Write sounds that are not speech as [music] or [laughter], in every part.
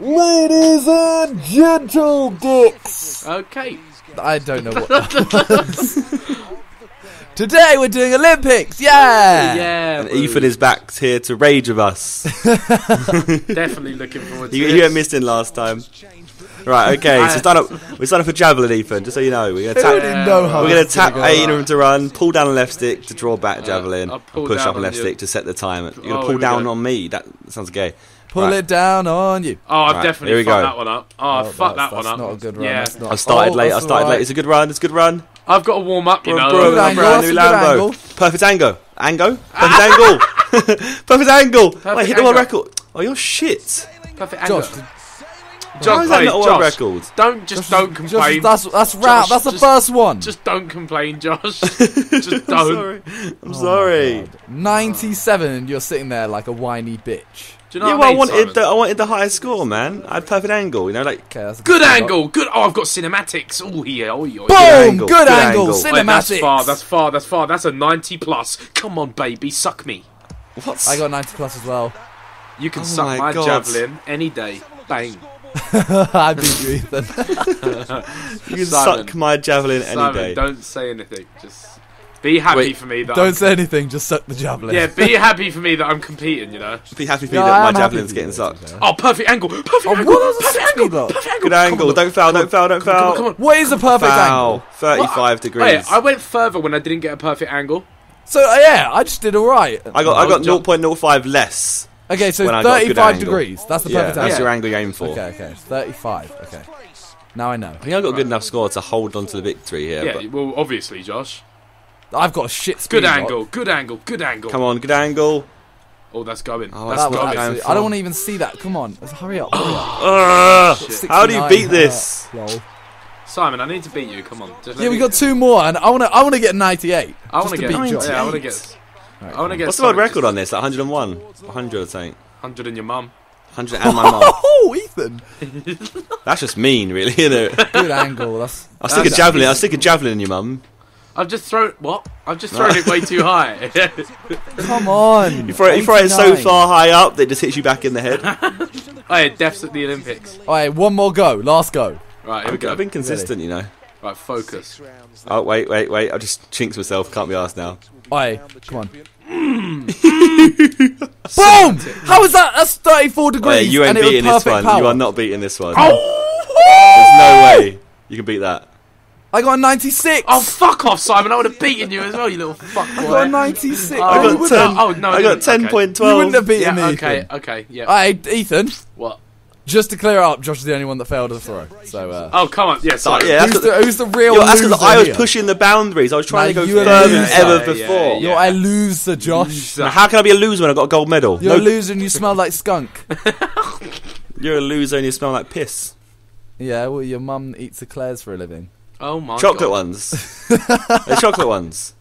Ladies and gentle dicks. Okay. I don't know what. [laughs] Today we're doing Olympics. Yeah. Yeah. And Ethan is back here to rage with us. [laughs] definitely looking forward [laughs] to You, this. you went missing last time. Right, okay, so stand up. We're starting for javelin, Ethan. Just so you know, we're gonna tap. even know how. We're gonna tap go. A in order to run, pull down the left stick to draw back uh, javelin, I'll and pull push down up the left stick to set the time. You're Oh, gonna here pull down go. on me. That sounds gay. Pull Right. it down on you. Oh, I've Right, definitely here fucked go. that one up. Oh, I Oh, fucked that one that's up. not a good run. Yeah. That's not. I started Oh, late. I started alright. late. It's a good run. It's a good run. I've got to warm up, you know. bro, Good angle, brand new a good Lambo. angle. Perfect angle. Angle. [laughs] [laughs] Perfect angle. Perfect angle. Wait, hit the world record. Oh, you're shit. Perfect angle. Josh, How Josh, that hey, not a world Josh, record? don't just Josh, don't Josh, complain. that's that's round. Josh, That's the just- first one. Just don't complain, Josh. [laughs] just don't. I'm don't. sorry. I'm sorry. Oh Ninety-seven, and you're sitting there like a whiny bitch. Do you know Yeah, what well, I I wanted Simon? the I wanted the highest score, man. I had perfect angle. You know, like Okay, that's a Good angle. Good. Oh, I've got cinematics. Oh, yeah. Oh, yeah. Boom! angle, Good, good angle. angle. Wait, that's far. That's far. That's far. That's a 90 plus. Come on, baby, suck me. what? I got ninety plus as well. You can Oh suck my my, javelin any day. Bang. [laughs] I beat you, Ethan. [laughs] you can Simon. suck my javelin any day. don't say anything. Just be happy Wait, for me that. Don't I'm, say anything. Just suck the javelin. yeah, be happy for me that I'm competing. You know. Be happy for me I that am my javelin's getting sucked. to. Oh, perfect angle. Perfect Oh, angle. what perfect angle. up? Perfect angle. Good angle. on, Don't foul. Don't foul. Don't Come foul. come on. What is a perfect Foul. angle? Thirty-five degrees. Hey, I went further when I didn't get a perfect angle. So uh, yeah, I just did all right. I got I got 0.05 less. Okay, so when I got a good thirty-five angle. degrees. That's the Yeah, perfect that's angle. your angle you aim for. Okay, okay, thirty-five. Okay, now I know. I think I got a good enough score to hold on to the victory here. Yeah, but well, obviously, Josh. I've got a shit speed. Good lock. angle. Good angle. Good angle. come on, good angle. Oh, that's going. Oh, that's That was going. going absolutely, I don't want to even see that. Come on, let's hurry up. Hurry up. [gasps] Ugh, how do you 69, beat uh, this? lol. Simon, I need to beat you. Come on. Just let Yeah, we me- got two more, and I want to. I want to get ninety-eight. I want just to to get. beat Josh. Yeah, I want to get. Right, I want to get. What's the world record on this? Like 101, 100 I think. 100 in your mum. 100 and my mum. [laughs] Oh, Ethan. [laughs] That's just mean, really, isn't it? [laughs] Good angle. That's. I'll stick a That's- javelin. I'll stick a javelin in your mum. I've just thrown. What? I've just thrown it way too high. Come on. You throw, it, you throw it so far high up that it just hits you back in the head. Oh, hey, deaths at the Olympics. All right, one more go. Last go. Right, here we I've, go. I've been consistent, you know. Right, focus. Oh wait, wait, wait! I just chinks myself. Can't be asked now. All right, come on. [laughs] Boom! How is that? That's thirty-four Oh, yeah, degrees. you ain't and beating this one. Power. You are not beating this one. Oh! There's no way you can beat that. I got a ninety-six. Oh, fuck off, Simon. I would have beaten you as well, you little fuck I got a ninety-six. Oh, I got wouldn't- ten. Oh, no, I I got didn't. Okay. You wouldn't have beaten Yeah, me. okay, okay, yeah. All right, Ethan. what? Just to clear it up, Josh is the only one that failed the throw. So, uh, Oh, come on. Yeah, sorry. yeah, that's who's, what the, who's the real Yo, that's loser because I was here? pushing the boundaries. I was trying Now to go further than ever Yeah, yeah, before. yeah. You're a loser, Josh. Now, how can I be a loser when I got a gold medal? You're No, a loser and you smell like skunk. [laughs] you're a loser and you smell like piss. yeah, well, your mum eats eclairs for a living. Oh, my Chocolate God. ones. [laughs] They're chocolate ones.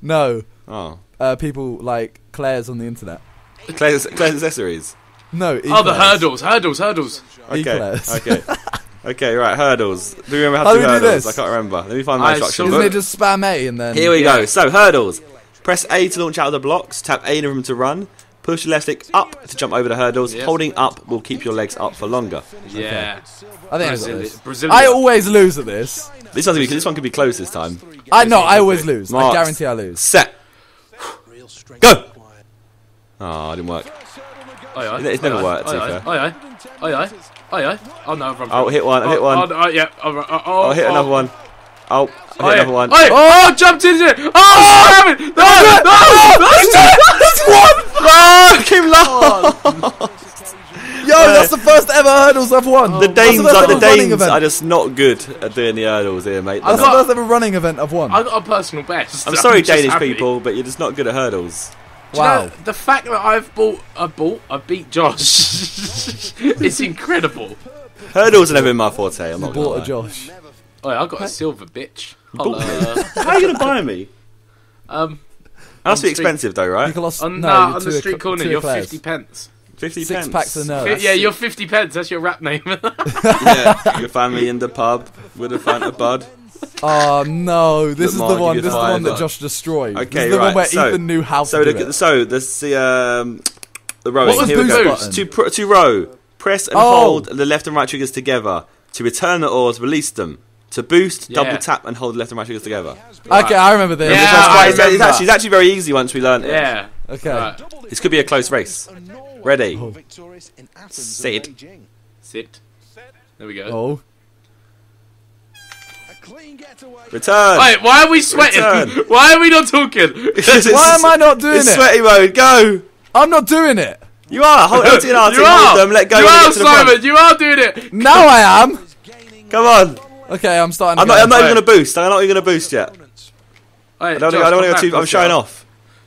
No, Oh, uh, people like Claire's on the internet. Claire's, Claire's accessories. No, Oh, the hurdles, hurdles, hurdles. Okay, Eclairs. okay, [laughs] okay. Right, hurdles. Do you remember how, How to do do do hurdles? this? I can't remember. Let me find my I instructions. saw- Isn't it just spam A and then? Here we Yeah. go. So hurdles. Press A to launch out of the blocks. Tap A in room to run. Push the left stick up to jump over the hurdles. Yes. Holding up will keep your legs up for longer. Yeah. I think I got Brazil- Brazilian. I always lose at this. This one's be, this one could be close this time. I know. I always lose. I guarantee I lose. Set. Go. Oh, it didn't work. Aye, aye. It's never Aye, worked, to be Aye, fair. aye, aye, aye, aye, aye, aye. Oh no, I've run. Oh, hit one. I hit Oh, one. Oh, oh, yeah. Oh, oh, oh, I'll hit oh. another one. Oh, I hit Oh, another one. Oh, yeah. oh, jumped into it. Oh, damn it. No, no, no, Ah, I came last. Yo, that's the first ever hurdles I've won. The That's Danes, first are, ever the running Danes are just not good at doing the hurdles here, mate. That's They're the not. first ever running event I've won. I got a personal best. I'm sorry, Danish happy. people, but you're just not good at hurdles. Do you Wow. know, the fact that I've bought, I bought, I beat Josh. [laughs] it's incredible. Hurdles have never been my forte. I'm not gonna Bought a lie. Josh. Oh, I got a silver bitch. bought Holla. [laughs] How are you gonna buy me? um, That must be expensive though, right? Nicholas, on, no, nah, you're on the street ecl- corner, two you're eclairs. 50 pence. Fifty Six pence. packs of Fi- nerds. yeah, you're 50 pence. That's your rap name. [laughs] yeah, your family in the pub with a Fanta bud. [laughs] Oh no, this is the one. This is the one that five. Josh destroyed. this Okay, is the right. one where so, Ethan knew how so to do the, it. so this the um the rowing. What was Here we boost go. button? To pro, to row. Press and Oh. hold the left and right triggers together. To return the oars, release them. To boost, Yeah. double tap and hold the left and right triggers together. Okay, I remember this. Yeah, This one's I quite- it's, it's actually, it's actually very easy once we learn it. Yeah. Okay. Right. This could be a close race. Ready. Victorious in Athens Sit. Sit. There we go. Oh. A clean getaway. Return. Wait, why are we sweating? Return. [laughs] Why are we not talking? [laughs] Why am I not doing It's it? sweaty mode. Go. I'm not doing it. You are. Hold LT and RT. you are. Hold them. Let go. You are, get to the front. Simon. You are doing it. Now I am. Come on. Okay, I'm starting. I'm not. I'm not even going to boost. I'm not even going to boost yet. Wait, I don't, Josh, I don't want to go too. I'm showing out. off.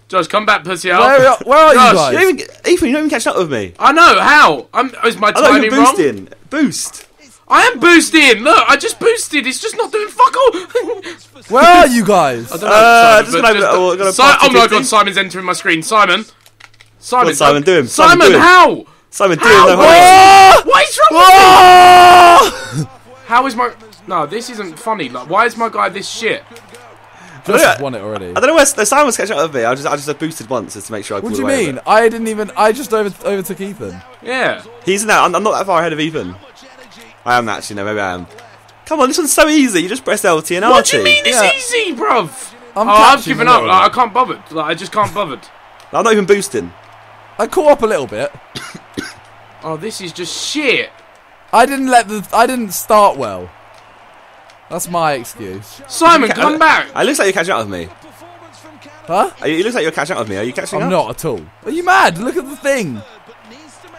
Josh, come back, pussy out. Where, are- where are Josh, you guys? You don't even, Ethan, you're not even catching up with me. I know how. I'm. Is my I'm timing wrong? boosting. Boost. I am boosting. Look, I just boosted. It's just not doing fuck all. [laughs] Where are you guys? I don't know. Uh, Simon, just but gonna- oh, gonna Si- oh my god, Simon's entering my screen. Simon. Simon. on, Simon, do him. Simon, Simon, do him. how? Simon, do How? it. No. Oh! What is wrong with me? [laughs] How is my? No, this isn't funny. Like, why is my guy this shit? Just Yeah. won it already. I don't know where the Simon was catching up with me. I just, I just boosted once just to make sure I What do you away mean? I didn't even. I just over, overtook Ethan. Yeah. He's now. I'm, I'm not that far ahead of Ethan. I am actually. No, maybe I am. Come on, this one's so easy. You just press LT and RT. What do you mean? It's Yeah. easy, bruv. I'm oh, I've given up. Like, I can't bother. Like, I just can't bother. [laughs] I'm not even boosting. I caught up a little bit. [coughs] Oh, this is just shit. I didn't let the. I didn't start well. That's my excuse. Simon, Ca- come back. It looks like you're catching up with me. Huh? Are you, it looks like you're catching up with me. Are you catching up? I'm not at all. Are you mad? Look at the thing.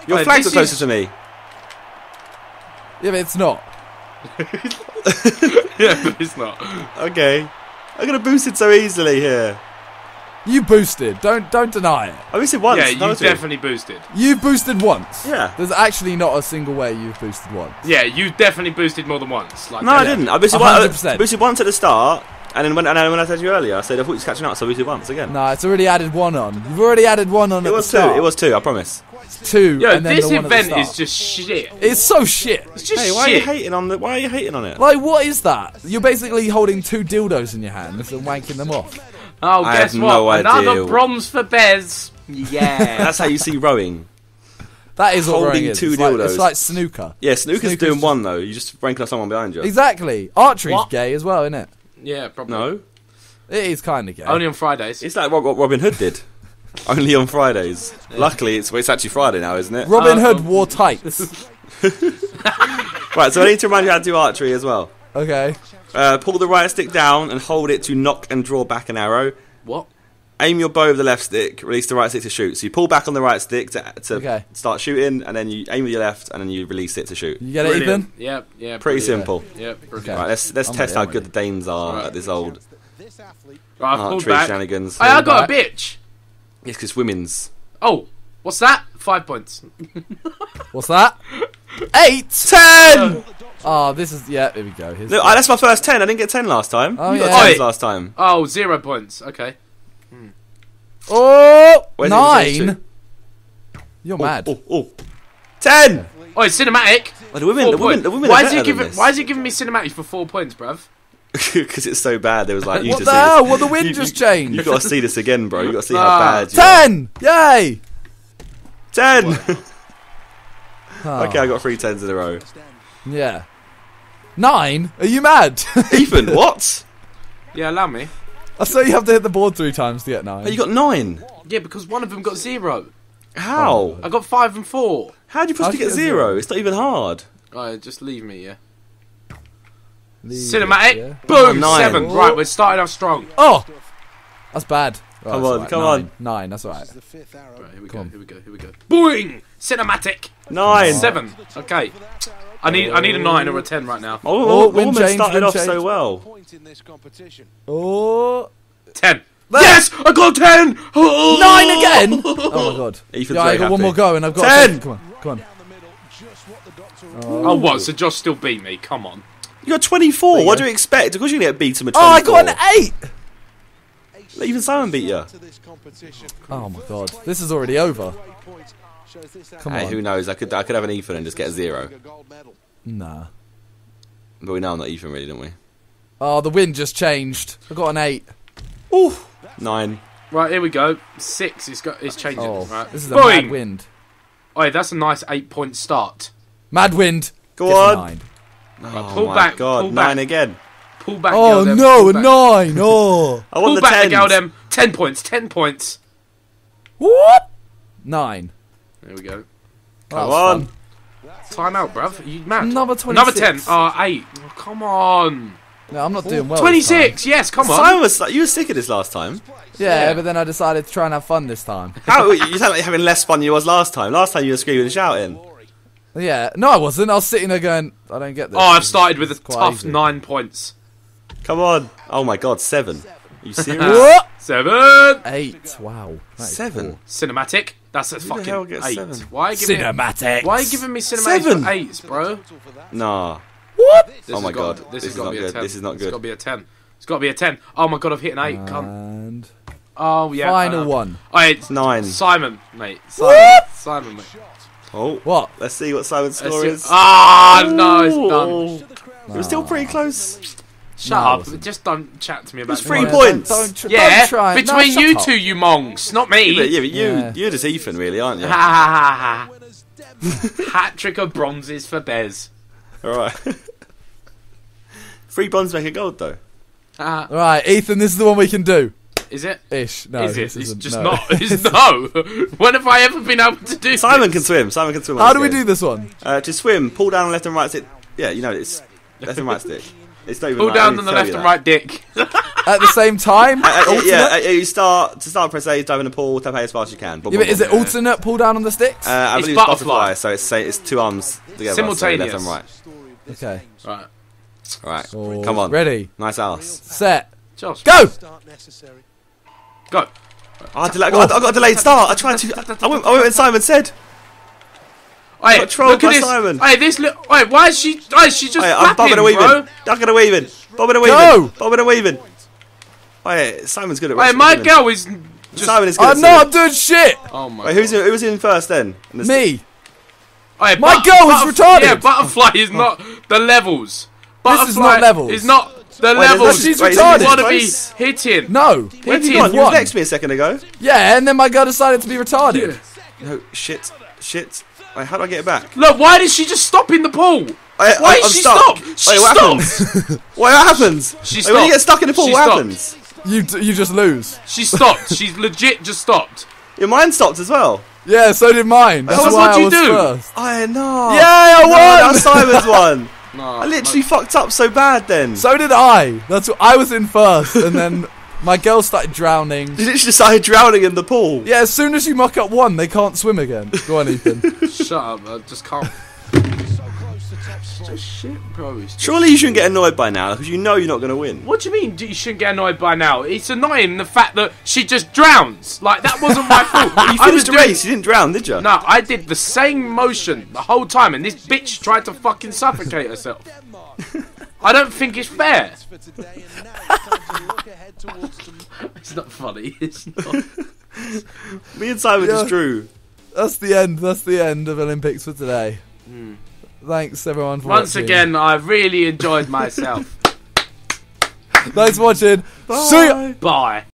Your flags are closer is- to me. Yeah, but it's not. [laughs] yeah, but it's not. Okay. I'm gonna boost it so easily here. You boosted. Don't don't deny it. I boosted once. Yeah, you haven't I? definitely boosted. You boosted once. Yeah. There's actually not a single way you've boosted once. Yeah, you definitely boosted more than once. Like, No, I didn't. I boosted, one, I 100%. boosted once at the start, and then when, and then when I said to you earlier, I said I thought you was catching up, so we boosted once again. No, it's already added one on. You've already added one on. it at was the two. start. It was two. I promise. two. Yo, and then this the one at the event is just shit. It's so shit. It's just Hey, why are you hating on the? Why are you hating on it? Like, what is that? You're basically holding two dildos in your hands and wanking them off. Oh, I guess have what? no Another idea. bronze for Bez. Yeah. [laughs] That's how you see rowing. That is what Holding rowing is. two it's like, dildos. it's like snooker. Yeah, snooker's, Snooker's doing just- one though. You just ranking off someone behind you. Exactly. Archery's What? gay as well, isn't it? Yeah, probably. No, It is kind of gay. Only on Fridays. it's like what, what Robin Hood did. [laughs] Only on Fridays. Luckily, it's it's actually Friday now, isn't it? Robin Uh, Hood um, wore tights. [laughs] Right, so I need to remind you how to do archery as well. okay. Uh, pull the right stick down and hold it to knock and draw back an arrow. What? Aim your bow with the left stick, release the right stick to shoot. So you pull back on the right stick to, to Okay. start shooting, and then you aim with your left, and then you release it to shoot. You get it, Ethan? Yep, yeah. Pretty brilliant. simple. Yep, brilliant. Okay. Right, let's let's I'm test how good the Danes are Right. at this old This athlete Right, I've pulled archery back. shenanigans. Hey, I got a bitch. Yes, because women's. Oh, what's that? Five points. [laughs] What's that? Eight. Ten. Oh, this is yeah. Here we go. Here's Look, I, that's my first ten. I didn't get ten last time. Oh, you got yeah. tens Oi. last time. Oh, zero points. Okay. Oh Where's nine. You're Oh, mad. Oh, oh. Ten. Oh, it's cinematic. Oh, the women, the women, the women why is he giving? Why is he giving me cinematic for four points, bruv? [laughs] Because it's so bad. There was like, [laughs] you What need the hell? this. Well, the wind [laughs] You- just you- changed. You got to see this again, bro. You got to see how Ah. bad. You are. Ten. Yay. Ten. Oh, okay, I got three tens in a row. Yeah. Nine? Are you mad? Ethan, what? Yeah, allow me. I saw you have to hit the board three times to get nine. Oh, you got nine. Yeah, because one of them got zero. How? I got five and four. How do you supposed to How'd you get get zero? zero? It's not even hard. Alright, just leave me, yeah. Leave Cinematic. it, yeah. Boom. Nine. Seven. Right, we're starting off strong. Oh, that's bad. Right, Come on, alright. come nine. on. Nine. That's alright. the fifth arrow. Right, here we Come go. on. Here we go. Here we go. Boing. Cinematic. Nine. Seven. Okay. I need I need a nine or a ten right now. Oh, Oh, oh, the wind change, started wind off change. so well. Point in this competition. Oh, Ten. There. Yes, I got ten. Oh. [laughs] nine again. Oh my god. [laughs] Ethan's yeah, I very got one happy. more go, and I've got Ten. Come on, come on. Down the middle, just what the doctor Oh, oh what? So Josh still beat me? Come on. You got 24. you What go. do you expect? Of course you're going to get beaten with Oh, I got an eight. Even Simon beat you. to this competition. Oh my god, this is already over. Away point shows this Come Hey, on. who knows? I could I could have an Ethan and just get a zero. a. Nah. But we know I'm not Ethan, really, don't we? Oh, the wind just changed. I got an eight. Ooh, nine. Right, here we go. Six. It's got. It's changing. Oh, right. this is a Boing. mad wind. Oi, that's a nice eight point start. Mad wind. Go Gets on. nine. Oh pull my back, god, pull nine back. again. Pull back. Oh Geldem, no, pull a back. nine. Oh. I Pull the back the tens. Geldem. Ten points. Ten points. What? Nine. There we go. Come on. fun. Time out, bruv. Are you mad? Another Another 26. ten. Oh, eight. Oh, come on. No, I'm not doing well. this Twenty-six. Yes, come on. Simon was you were sick of this last time. time. Yeah, Yeah. but then I decided to try and have fun this time. [laughs] How you sound like you're having less fun than you was last time. Last time you were screaming and shouting. Yeah, no, I wasn't. I was sitting there going, I don't get this. Oh, I've started with a tough easy. nine points. Come on. Oh my god, seven. Are you serious? [laughs] What? Seven. Eight. Wow. That is Seven. poor. Cinematic. That's a the fucking hell gets eight. seven? Why are you giving me, Cinematics. Why are you giving me cinematics Seven. for eights, bro? Nah. What? This Oh has my got- God. This, This has is got to not be a good. ten. This is not It's good. got to be a ten. It's got to be a ten. Oh my god, I've hit an eight. Cunt. And Oh yeah. final uh, one. Oh, it's Nine. Simon, mate. Simon, What? Simon, mate. Oh. What? Let's see what Simon's score see- is. Ah, no, it's done. It was still pretty close. Shut No, up. Just don't chat to me about was three it. Points. Don't, don't, tr- Yeah, don't try. No, between shut you up. two, you monks, not Yeah, but, me. yeah, but you, Yeah. you're just Ethan, really, aren't you? Ha ha ha ha. Hat [laughs] trick of bronzes for Bez. All right. Three bonds make a gold, though. Ah, Right, Ethan, this is the one we can do. is it? Ish. No, is it? this It's just no. not. It's [laughs] no. when have I ever been able to do Simon this? can swim. Simon can swim. How this do we do this one? Uh, to swim, pull down left and right stick. Yeah, you know it's left and right stick. It's not even Pull like, down on the left and that. right dick. [laughs] [laughs] At the same time? Uh, uh, yeah, uh, you start to start press A, dive in the pool, tap A as fast as you can. Boom, Yeah, boom, but is boom. it alternate pull down on the sticks? Uh, I It's believe it's butterfly. butterfly, so it's say it's two arms together, so Simultaneous. left and right. okay. right, All right, Oh, come on, Ready, nice ass. set, Josh, go! Go. Oh, I, dela- I, got, I got a delayed start. I tried to. I went, I went when Simon said. Hey, got trolled look at by this. Simon. Hey, this look. Wait, why is she? Hey, she's just Hey, I'm bobbing and weaving. bro. Ducking and weaving. Bobbing and weaving. Go! Bobbing and weaving. Wait, Simon's good at Hey, wrestling, my isn't girl is just. Simon is good Oh at no, I'm swimming. doing shit! Oh my. Wait, who's in, who was in first then? In Me! Hey, My but- girl is retarded. Yeah, butterfly is not the levels. Butterfly This is not levels. Is not the there's levels. no- she's wait, retarded. You want to be hitting. No! Where have you Hitting? You was next to me a second ago. Yeah, and then my girl decided to be retarded. No, shit, shit. Wait, how do I get it back? Look, why did she just stop in the pool? I, Why I, is I'm she stuck. stopped? She Wait, what stopped. happens? [laughs] Wait, what happens? She Wait, when you get stuck in the pool, She what stopped. happens? You you just lose. She stopped. She's [laughs] legit just stopped. Your mind stopped as well. Yeah, so did mine. That's So why what'd I you was do? first. I know. Yeah, I No, won! that's Simon's [laughs] one. No, I literally fucked up so bad then. So did I. That's what I was in first, and then my girl started drowning. you literally started drowning in the pool. Yeah, as soon as you muck up one, they can't swim again. Go on, Ethan. [laughs] Shut up. I just can't. So close to top. Just shit, bro. It's just- Surely you shouldn't get annoyed by now because you know you're not going to win. What do you mean you shouldn't get annoyed by now? It's annoying the fact that she just drowns. Like that wasn't my [laughs] fault. You I was finished the doing- race. You didn't drown, did you? No, I did the same motion the whole time, and this bitch tried to fucking suffocate herself. [laughs] I don't think it's fair. [laughs] For today, and now it's time to look ahead towards tomorrow. [laughs] It's not funny. It's not. [laughs] Me and Simon Yeah. just drew. That's the end. That's the end of Olympics for today. Hmm. Thanks everyone for Once watching. again, I really enjoyed myself. Thanks for watching. See ya. Bye.